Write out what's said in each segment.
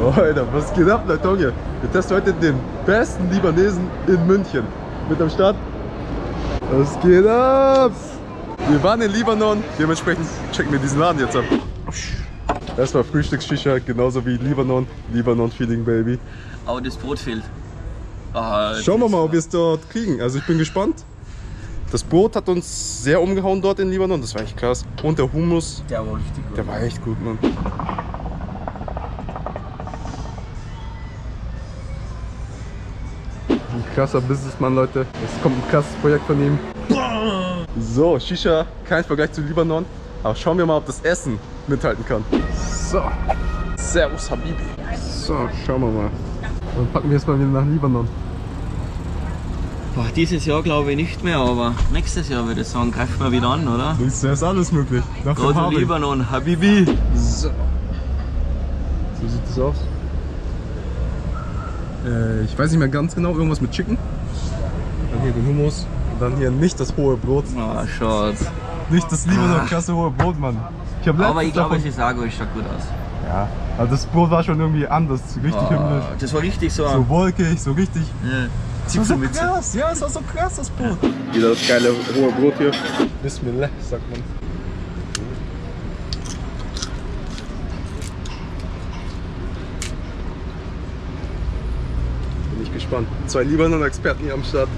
Alter, was geht ab, Leute? Wir testen heute den besten Libanesen in München. Mit am Start. Was geht ab? Wir waren in Libanon, dementsprechend checken wir diesen Laden jetzt ab. Erstmal Frühstücksshisha, genauso wie Libanon. Libanon Feeling, Baby. Aber das Brot fehlt. Ah, Schauen wir mal, ob wir es dort kriegen. Also ich bin gespannt. Das Brot hat uns sehr umgehauen dort in Libanon, das war echt krass. Und der Hummus, Der war richtig gut. der war echt gut, Mann. Krasser Businessmann, Leute. Es kommt ein krasses Projekt von ihm. So, Shisha, kein Vergleich zu Libanon. Aber schauen wir mal, ob das Essen mithalten kann. So, Servus Habibi. So, schauen wir mal. Dann packen wir jetzt mal wieder nach Libanon. Boah, dieses Jahr glaube ich nicht mehr, aber nächstes Jahr würde ich sagen, greifen wir wieder an, oder? Ist, da ist alles möglich. Nach. Libanon, Habibi. So. So sieht es aus. Äh, ich weiß nicht mehr ganz genau, irgendwas mit Chicken. Dann hier den Hummus. Und dann hier nicht das hohe Brot. Ah, schade. Nicht das liebe noch krasse hohe Brot, Mann. Ich hab Aber ich glaube, davon- es ist auch gut, es schaut gut aus. Ja, also das Brot war schon irgendwie anders. Richtig Ah, himmlisch. das war richtig so. So wolkig, so richtig. Ja. Das war so krass, ja, es war so krass, das Brot. Wieder das geile hohe Brot hier. Bismillah, sagt man. Gespannt. Zwei Libanon-Experten hier am Start.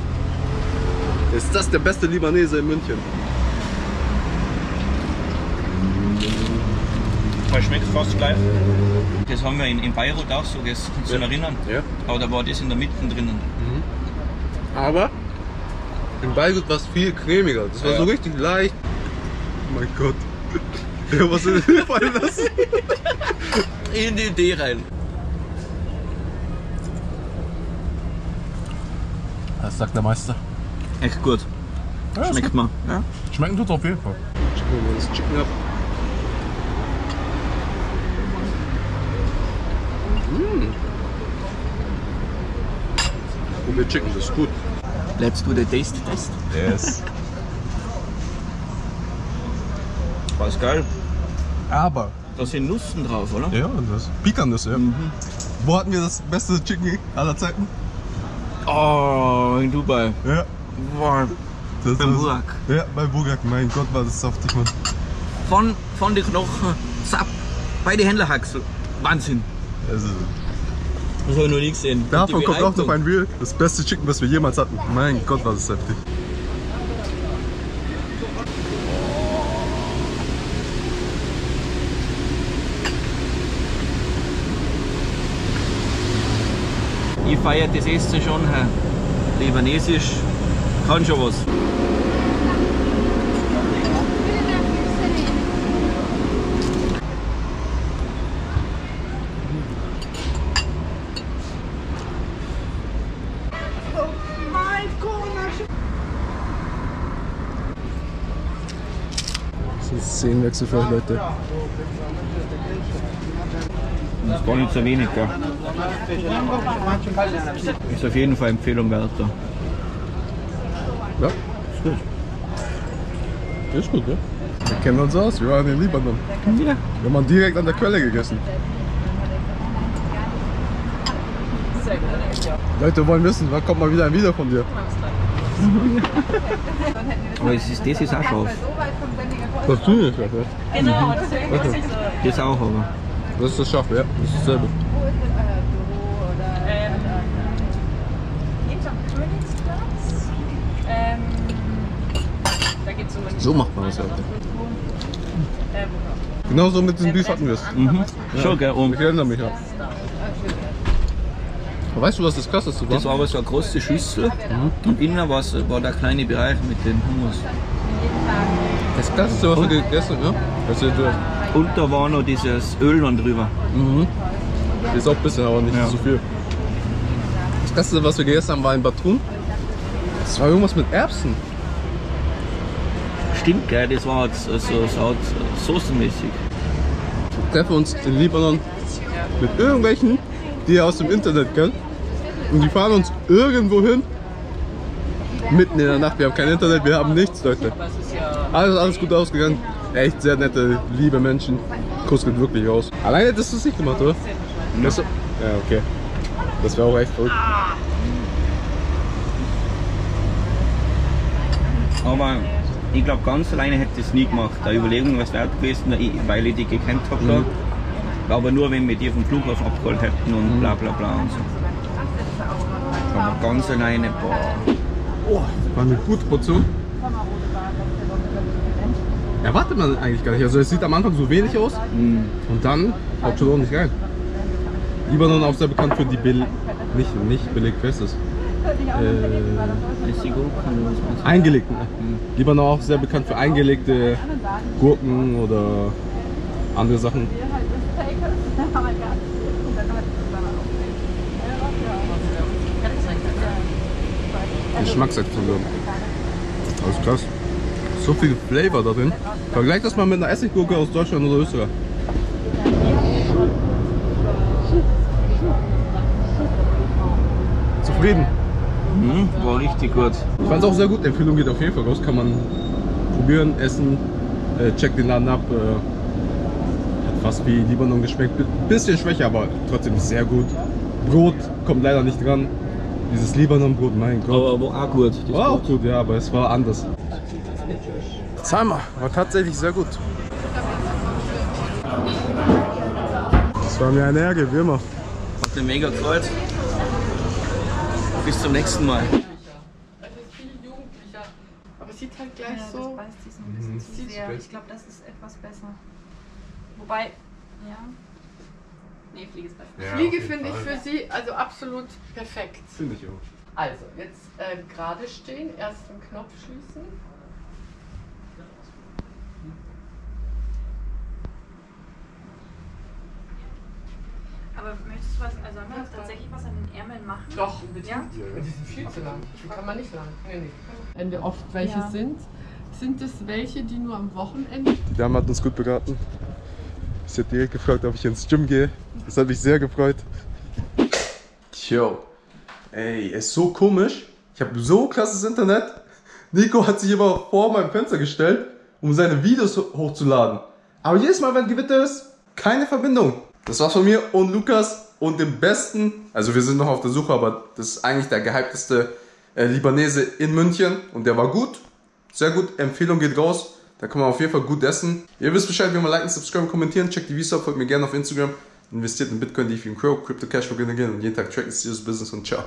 Ist das der beste Libanese in München? Man schmeckt fast gleich. Das haben wir in, in Beirut auch so, das kannst du dich erinnern. Ja. Aber da war das in der Mitte drinnen. Aber in Beirut war es viel cremiger. Das war Ja. so richtig leicht. Oh mein Gott. Ja, was ist denn lassen? In die Idee rein. Das sagt der Meister. Echt gut. Schmeckt man. Ja. Schmecken tut auf jeden Fall. Schicken wir mal das Chicken ab. Mm. Probier Chicken, das ist gut. Bleibst du der Taste-Test? Yes. War geil. Aber, Da sind Nüssen drauf, oder? ja, das Pikantes, ja. Wo hatten wir das beste Chicken aller Zeiten? Oh, in Dubai. Ja. Wow. Das Beim Burak. Ja, bei Burak. Mein Gott, war das saftig, Mann. Von, von den Knochen, zapp, beide Händlerhaxel. Wahnsinn. Also, Das habe ich noch nie gesehen. davon kommt auch noch ein Reel. Das beste Chicken, was wir jemals hatten. Mein Gott, war das heftig. Ich feiere das Essen schon. Libanesisch kann schon was. Das ist Szenenwechsel für euch, Leute. Das ist gar nicht so wenig, gell? Ist auf jeden Fall Empfehlung wert. Ja, ist gut. Ist gut, ja. Wir kennen uns aus, wir waren in Libanon. Ja. Wir haben direkt an der Quelle gegessen. Leute wollen wissen, wann kommt mal wieder ein Video von dir? Aber es ist, das ist auch scharf. Das tun nicht, ja. Genau, deswegen ich so. Das auch, aber. Das ist das Schaf, ja. Das ist dasselbe. Ähm. Ähm, da geht's um So macht man das ja. Äh, Genau so mit diesem Beef hatten wir es. Mhm. Schon, gell? Und Ich erinnere mich ja. Aber weißt du, was das krasseste war? das war aber so eine große Schüssel. Und innen war's, war der kleine Bereich mit dem Hummus. Das krasseste, was wir gegessen haben, ja? Das ist, ja- Und da war noch dieses Öl noch drüber. mhm. ist auch ein bisschen, aber nicht Ja. so viel. Das krasseste, was wir gegessen haben, war in Batun. Das war irgendwas mit Erbsen. Stimmt, gell? Das war jetzt so, so soßenmäßig. Wir treffen uns in Libanon mit irgendwelchen, die ihr aus dem Internet kennt. Und die fahren uns irgendwo hin. Mitten in der Nacht. Wir haben kein Internet, wir haben nichts, Leute. Alles, alles gut ausgegangen. Echt sehr nette, liebe Menschen. Kuss geht wirklich aus. Alleine hättest du es nicht gemacht, oder? Das, ja, okay. Das wäre auch echt verrückt. Aber ich glaube, ganz alleine hätte ich es nie gemacht. Eine Überlegung wäre es wert gewesen, weil ich die gekannt habe. Mhm. Aber nur, wenn wir die vom Flughafen abgeholt hätten Mhm. und bla bla bla und so. Aber ganz alleine, boah. Oh, war eine gute Portion. Erwartet man eigentlich gar nicht. Also es sieht am Anfang so wenig aus Mhm. und dann haut schon ordentlich rein. Libanon auch sehr bekannt für die Bill nicht, nicht belegt, wer ist das? Äh, eingelegten. Libanon auch sehr bekannt für eingelegte Gurken oder andere Sachen. Geschmacksexplosion. Alles krass. So viel Flavor da drin. Vergleich das mal mit einer Essiggurke aus Deutschland oder Österreich. Zufrieden. Mhm, war richtig gut. Ich fand es auch sehr gut. Empfehlung geht auf jeden Fall raus. Kann man probieren, essen. Äh, check den Laden ab. Äh, hat fast wie Libanon geschmeckt. Bi- Bisschen schwächer, aber trotzdem sehr gut. Brot kommt leider nicht dran. Dieses Libanon-Brot, mein Gott. Aber war auch gut. War auch gut, ja, aber es war anders. Zahl mal, war tatsächlich sehr gut. Das war mir eine Ärger, wie immer. Hat mir mega gefreut. Bis zum nächsten Mal. Also. Aber es sieht halt gleich Ja, so. das beißt sich so ein bisschen zu Sieht sehr. spät. Ich glaube, das ist etwas besser. Wobei, ja. Nee, Fliege ist besser. Fliege finde ich für sie also absolut perfekt. Finde ich auch. Also, jetzt äh, gerade stehen, erst den Knopf schließen. Aber möchtest du was, also sollen wir tatsächlich was an den Ärmeln machen? Doch, bitte. Ja? Die sind viel zu lang. Die kann man nicht lang. Nee, nee. Ende oft welche Ja. sind. Sind es welche, die nur am Wochenende Die Dame hat uns gut beraten. Sie hat direkt gefragt, ob ich ins Gym gehe. Das hat mich sehr gefreut. Yo. Ey, ist so komisch. Ich habe so krasses Internet. Nico hat sich immer vor meinem Fenster gestellt, um seine Videos ho- hochzuladen. Aber jedes Mal, wenn Gewitter ist, keine Verbindung. Das war's von mir und Lukas und dem besten, also wir sind noch auf der Suche, aber das ist eigentlich der gehypteste äh, Libanese in München und der war gut. Sehr gut, Empfehlung geht raus. Da kann man auf jeden Fall gut essen. Ihr wisst Bescheid, wie man liken, subscriben, kommentieren. Checkt die Visa, folgt mir gerne auf Instagram. Investiert in Bitcoin, Ethereum, Crow, Crypto Cash, gehen und jeden Tag tracken, serious business und ciao.